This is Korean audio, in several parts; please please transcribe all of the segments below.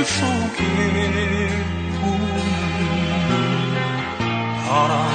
그 속에 보는 바람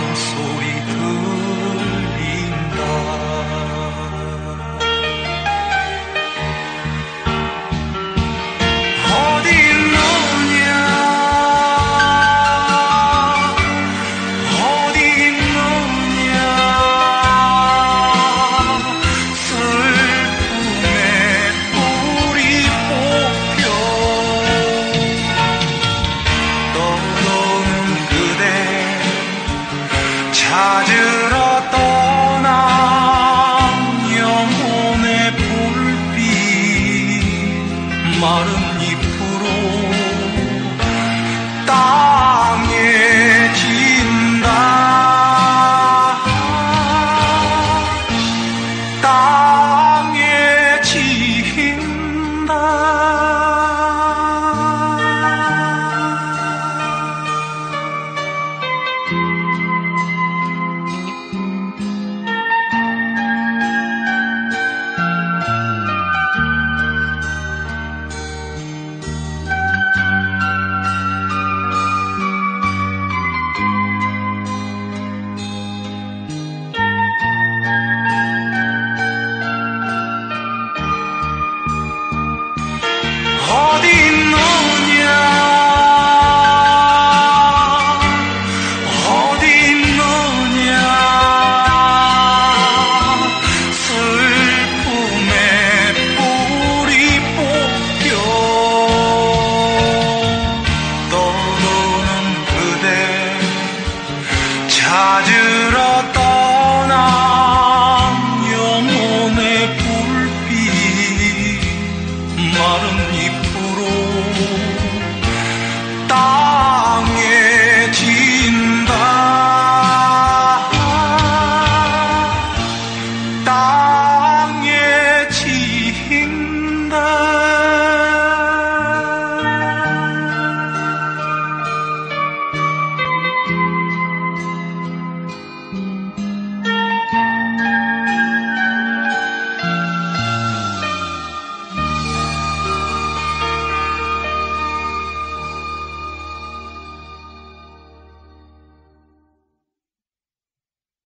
찾으러 떠난 영혼의 불빛 마른